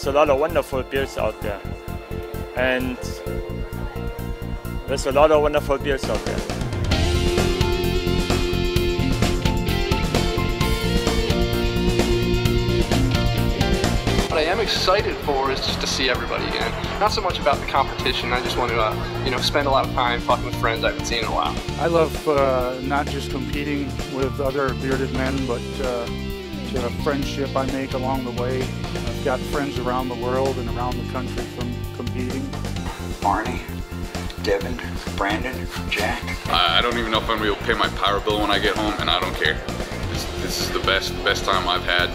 there's a lot of wonderful beers out there. And there's a lot of wonderful beers out there. What I am excited for is just to see everybody again. Not so much about the competition. I just want to, uh, you know, spend a lot of time talking with friends I haven't seen in a while. I love uh, not just competing with other bearded men, but uh, the friendship I make along the way. I've got friends around the world and around the country from competing. Barney, Devin, Brandon, Jack. I I don't even know if I'm gonna be able to pay my power bill when I get home, and I don't care. This, this is the best best time I've had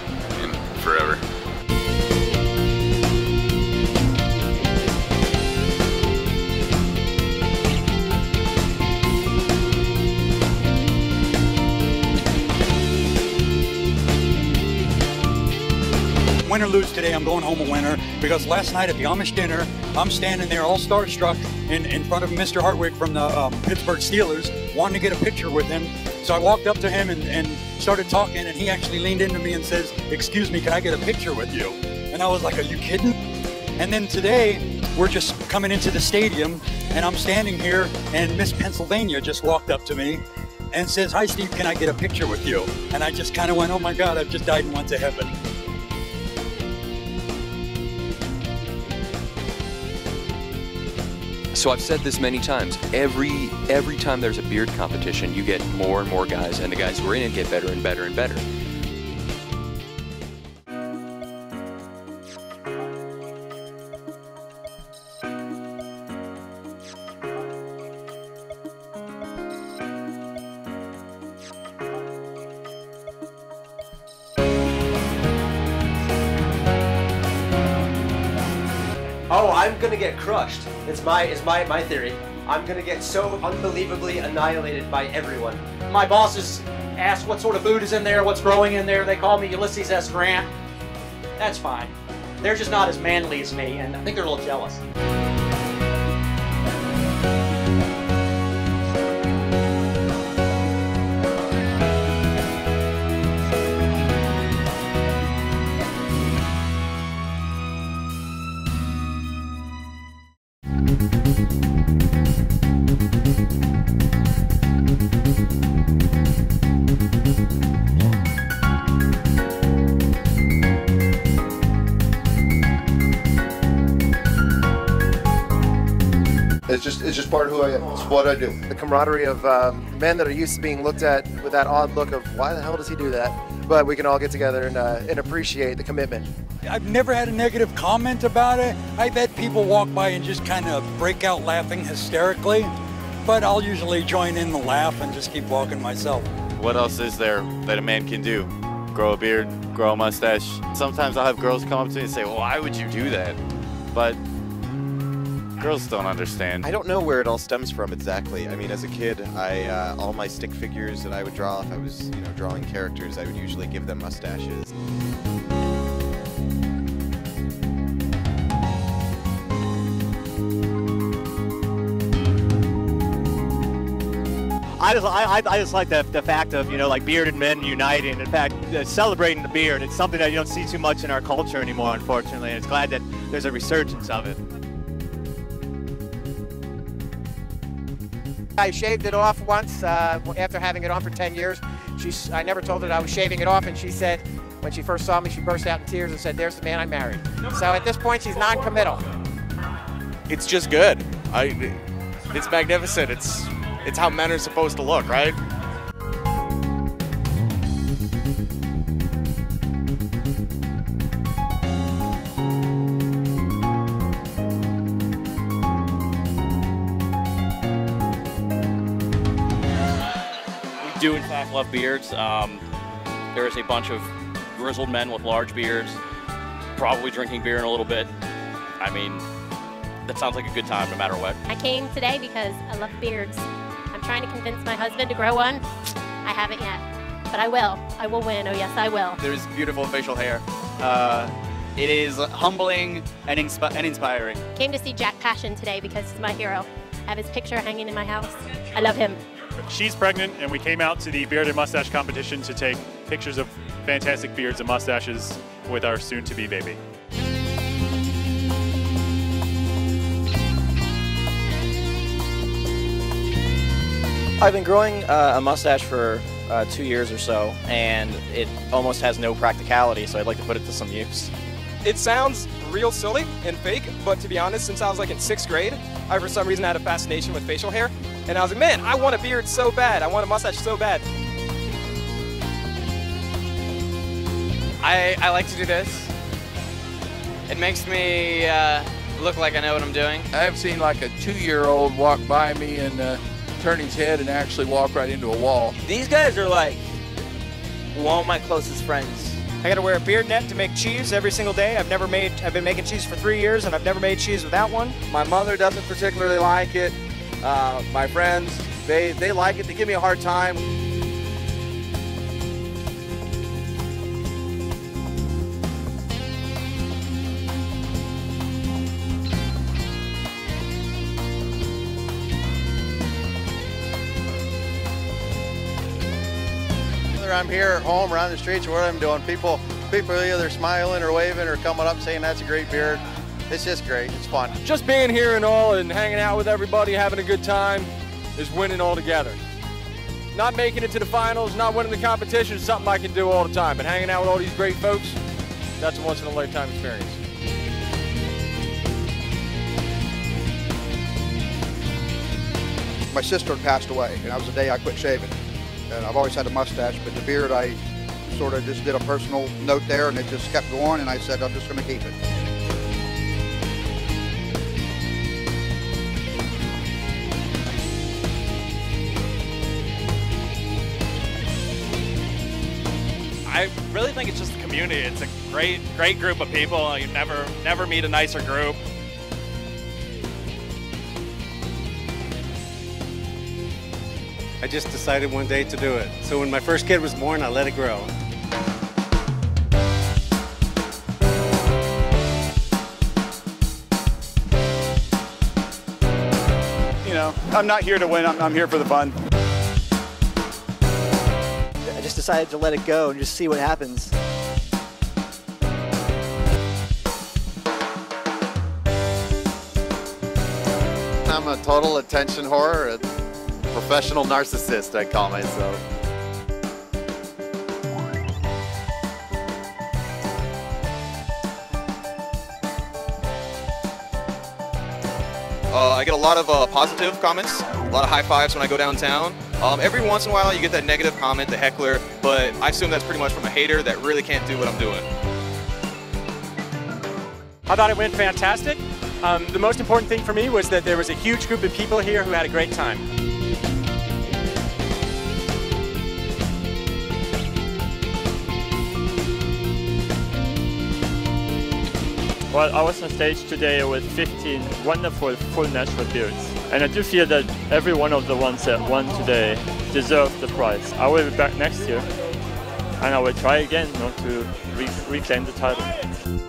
Win or lose today, I'm going home a winner because last night at the Amish dinner, I'm standing there all starstruck in, in front of Mr. Hartwig from the um, Pittsburgh Steelers, wanting to get a picture with him. So I walked up to him and, and started talking, and he actually leaned into me and says, Excuse me, can I get a picture with you? And I was like, Are you kidding? And then today, we're just coming into the stadium, and I'm standing here, and Miss Pennsylvania just walked up to me and says, Hi, Steve, can I get a picture with you? And I just kind of went, Oh my God, I've just died and went to heaven. So I've said this many times. Every every time there's a beard competition, you get more and more guys, and the guys who are in it get better and better and better. I'm gonna get crushed. It's my it's my my theory. I'm gonna get so unbelievably annihilated by everyone. My bosses ask what sort of food is in there, what's growing in there. They call me Ulysses S. Grant. That's fine. They're just not as manly as me, and I think they're a little jealous. Just it's just part of who I am. It's what I do. the camaraderie of um, men that are used to being looked at with that odd look of why the hell does he do that? But we can all get together and, uh, and appreciate the commitment. I've never had a negative comment about it. I've had people walk by and just kind of break out laughing hysterically, but I'll usually join in the laugh and just keep walking myself. What else is there that a man can do? Grow a beard, grow a mustache. Sometimes I'll have girls come up to me and say, well, why would you do that? But girls don't understand. I don't know where it all stems from exactly. I mean, as a kid, I uh, all my stick figures that I would draw, if I was you know drawing characters, I would usually give them mustaches. I just I, I I just like the, the fact of you know like bearded men uniting. In fact, uh, celebrating the beard. It's something that you don't see too much in our culture anymore, unfortunately. And it's glad that there's a resurgence of it. I shaved it off once uh, after having it on for 10 years. I never told her I was shaving it off, and she said, when she first saw me, she burst out in tears and said, There's the man I married. So at this point, she's non committal. It's just good. I, it's magnificent. It's, it's how men are supposed to look, right? Love beards. Um, there is a bunch of grizzled men with large beards, probably drinking beer in a little bit. I mean, that sounds like a good time no matter what. I came today because I love beards. I'm trying to convince my husband to grow one. I haven't yet, but I will. I will win. Oh, yes, I will. There's beautiful facial hair. Uh, it is humbling and, inspi- and inspiring. Came to see Jack Passion today because he's my hero. I have his picture hanging in my house. I love him she's pregnant, and we came out to the Beard and Mustache competition to take pictures of fantastic beards and mustaches with our soon-to-be baby. I've been growing uh, a mustache for uh, two years or so, and it almost has no practicality, so I'd like to put it to some use. It sounds real silly and fake, but to be honest, since I was like in sixth grade, I for some reason had a fascination with facial hair, and I was like, man, I want a beard so bad, I want a mustache so bad. I, I like to do this. It makes me uh, look like I know what I'm doing. I've seen like a two-year-old walk by me and uh, turn his head and actually walk right into a wall. These guys are like one of my closest friends. I got to wear a beard net to make cheese every single day. I've never made. I've been making cheese for three years, and I've never made cheese without one. My mother doesn't particularly like it. Uh, my friends, they they like it. They give me a hard time. Whether I'm here at home or on the streets or what I'm doing, people people either smiling or waving or coming up saying that's a great beard. It's just great. It's fun. Just being here and all and hanging out with everybody, having a good time is winning all together. Not making it to the finals, not winning the competition is something I can do all the time. But hanging out with all these great folks, that's a once in a lifetime experience. My sister passed away, and that was the day I quit shaving. And I've always had a mustache, but the beard, I sort of just did a personal note there, and it just kept going, and I said, I'm just going to keep it. Really think it's just the community. It's a great, great group of people. You never, never meet a nicer group. I just decided one day to do it. So when my first kid was born, I let it grow. You know, I'm not here to win. I'm, I'm here for the fun. Decided to let it go and just see what happens. I'm a total attention whore, a professional narcissist, I call myself. Uh, I get a lot of uh, positive comments, a lot of high fives when I go downtown. Um, every once in a while, you get that negative comment, the heckler, but I assume that's pretty much from a hater that really can't do what I'm doing. I thought it went fantastic. Um, the most important thing for me was that there was a huge group of people here who had a great time. Well, I was on stage today with 15 wonderful full natural beards. And I do feel that every one of the ones that won today deserve the prize. I will be back next year and I will try again not to re reclaim the title.